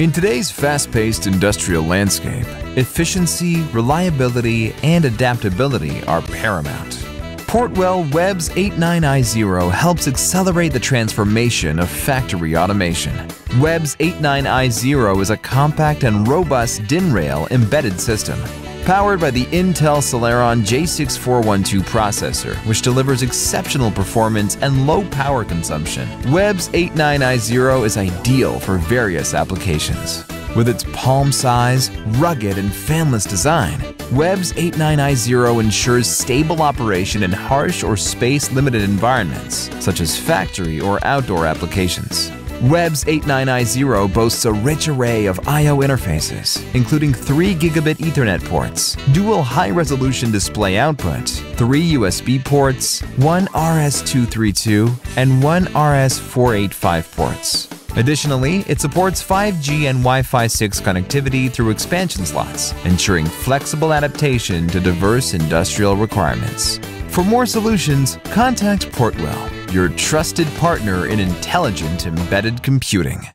In today's fast-paced industrial landscape, efficiency, reliability, and adaptability are paramount. Portwell Webs 89i0 helps accelerate the transformation of factory automation. Webs 89i0 is a compact and robust DIN rail embedded system powered by the Intel Celeron J6412 processor, which delivers exceptional performance and low power consumption. Webs 89i0 is ideal for various applications. With its palm size, rugged, and fanless design, Webs 89i0 ensures stable operation in harsh or space-limited environments, such as factory or outdoor applications. Webs 89i0 boasts a rich array of I.O. interfaces, including 3 gigabit Ethernet ports, dual high-resolution display output, 3 USB ports, 1 RS-232, and 1 RS-485 ports. Additionally, it supports 5G and Wi-Fi 6 connectivity through expansion slots, ensuring flexible adaptation to diverse industrial requirements. For more solutions, contact Portwell your trusted partner in intelligent embedded computing.